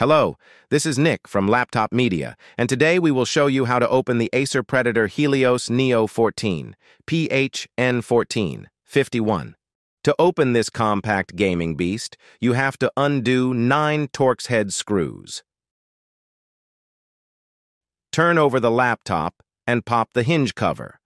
Hello, this is Nick from LaptopMedia, and today we will show you how to open the Acer Predator Helios Neo 14, PHN14, 51. To open this compact gaming beast, you have to undo nine Torx head screws. Turn over the laptop and pop the hinge cover.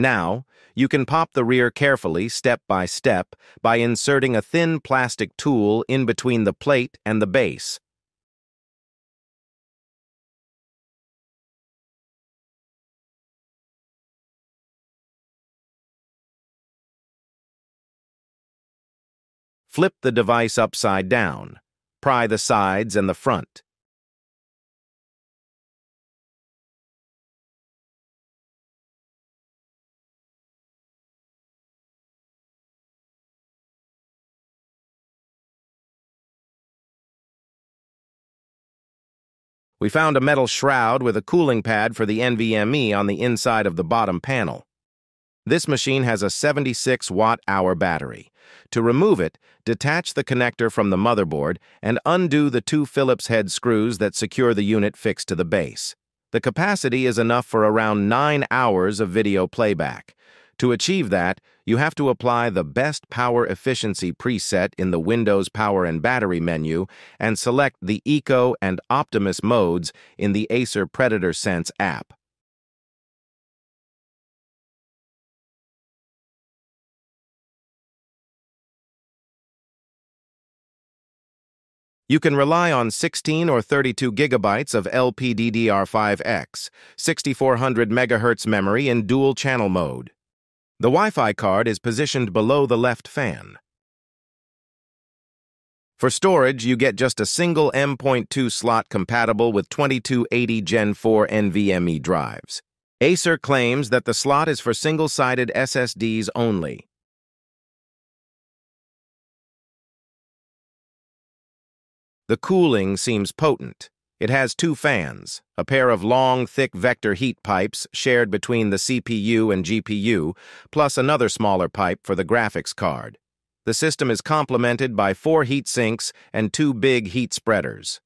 Now, you can pop the rear carefully, step by step, by inserting a thin plastic tool in between the plate and the base. Flip the device upside down. Pry the sides and the front. We found a metal shroud with a cooling pad for the NVMe on the inside of the bottom panel. This machine has a 76 watt-hour battery. To remove it, detach the connector from the motherboard and undo the two Phillips head screws that secure the unit fixed to the base. The capacity is enough for around 9 hours of video playback. To achieve that, you have to apply the best power efficiency preset in the Windows Power and Battery menu and select the Eco and Optimus modes in the Acer Predator Sense app. You can rely on 16 or 32 gigabytes of LPDDR5X, 6400 MHz memory in dual channel mode. The Wi-Fi card is positioned below the left fan. For storage, you get just a single M.2 slot compatible with 2280 Gen 4 NVMe drives. Acer claims that the slot is for single-sided SSDs only. The cooling seems potent. It has two fans, a pair of long, thick vector heat pipes shared between the CPU and GPU, plus another smaller pipe for the graphics card. The system is complemented by four heat sinks and two big heat spreaders.